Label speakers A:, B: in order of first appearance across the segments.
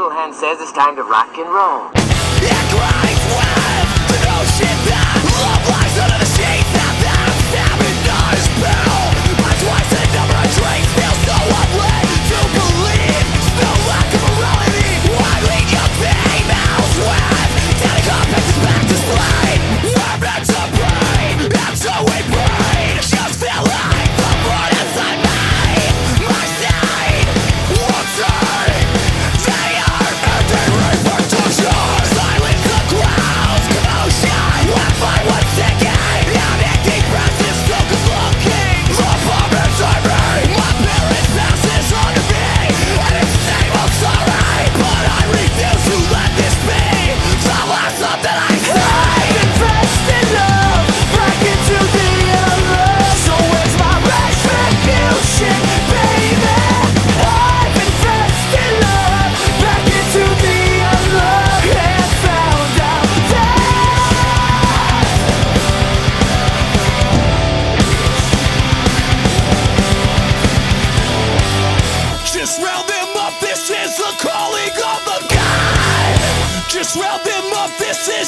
A: little hand says it's time to rock and roll.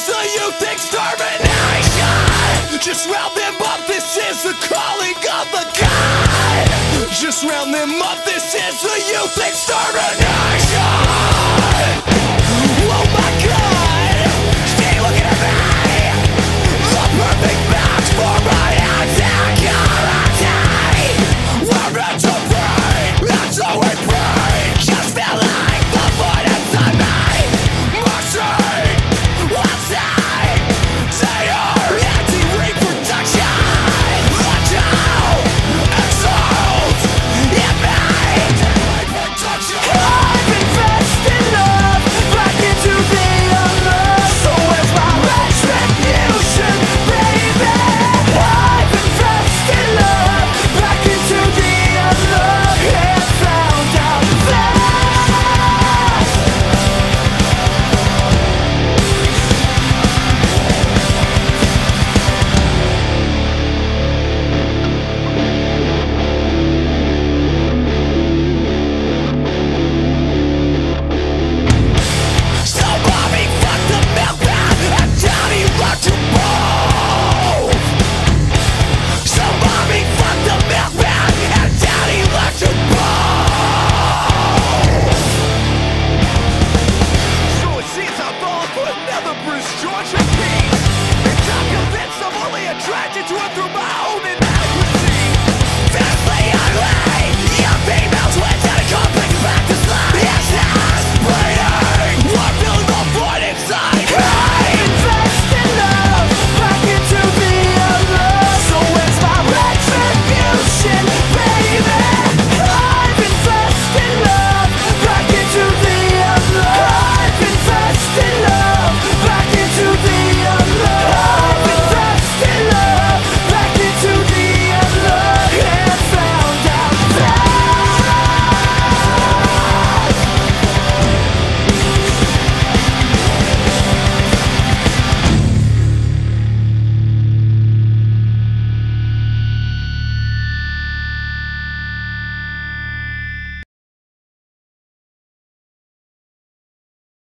B: is the youth extermination. Just round them up, this is the calling of the God Just round them up, this is the youth extermination. Check it.